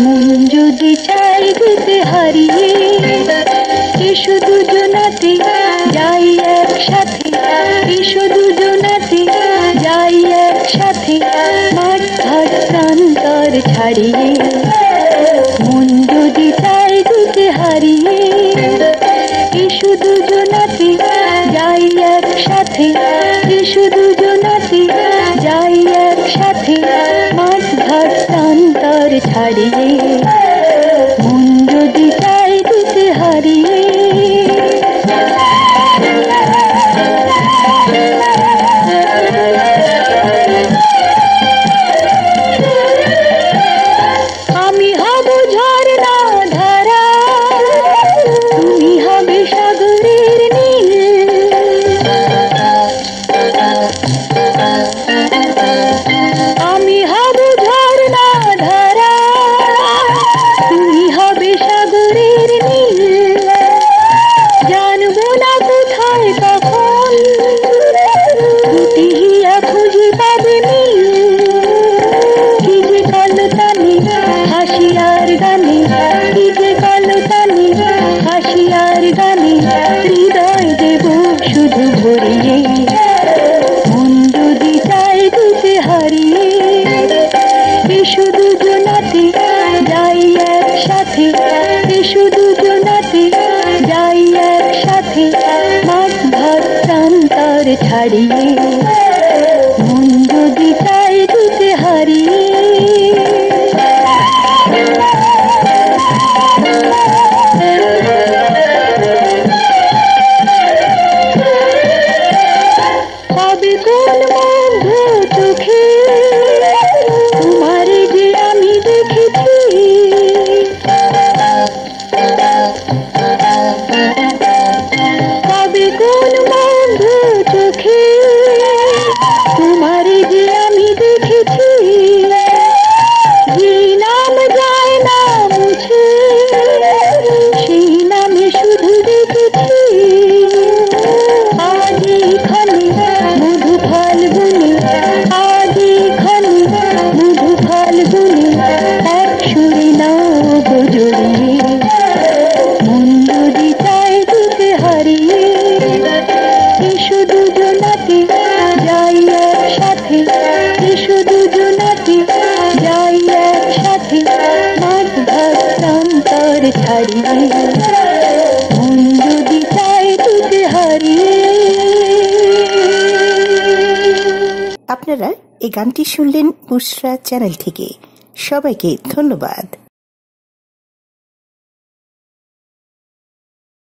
मुंजो दिचाई गुते हरिये यीशु হারিয়ে এসু দুজনাতে যাই একসাথে এসু দুজনাতে যাই একসাথে, মাঠ ঘাট ছাড়িয়ে, মন যদি চাই দিতে হারিয়ে গানে হৃদয় দেব শুধু ভরিয়ে। মন যদি চাই দুজে হারিয়ে, এসো দুজনাতে যাই একসাথে। এসো দুজনাতে যাই একসাথে, মাছ ভাত প্রান্তর ছাড়িয়ে। মন যদি চাই দুজে হারিয়ে আপনারা এই গানটি শুনলেন মুসরা চ্যানেল থেকে। সবাইকে ধন্যবাদ।